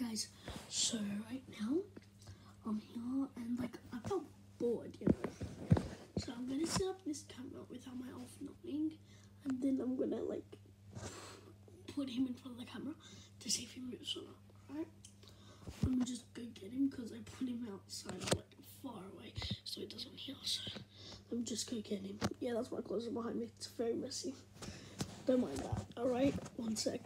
guys, so right now I'm here and like I felt bored, you know. So I'm gonna set up this camera without my elf knowing, and then I'm gonna like put him in front of the camera to see if he moves or not. Right? I'm gonna just go get him because I put him outside, like far away, so he doesn't hear us. I'm just go get him. Yeah, that's my closet behind me. It's very messy. Don't mind that. All right, one sec.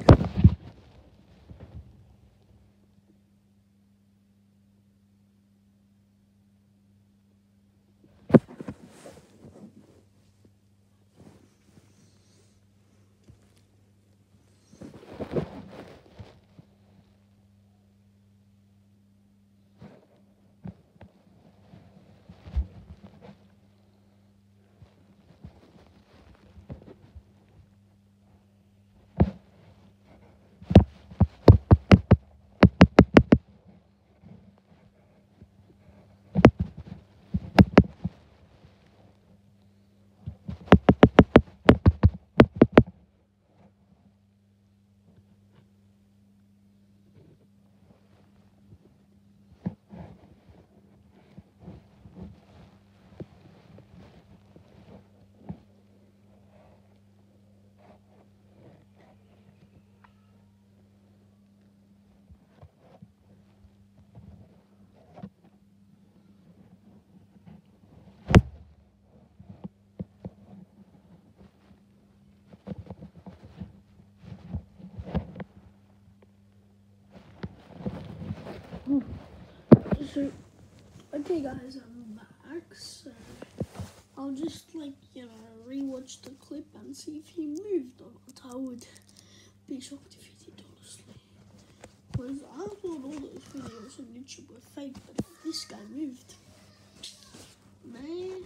So, okay, guys, I'm back. So, I'll just like you know rewatch the clip and see if he moved or not. I would be shocked if he did, honestly. Because I thought all those videos on YouTube were fake, but this guy moved. Man.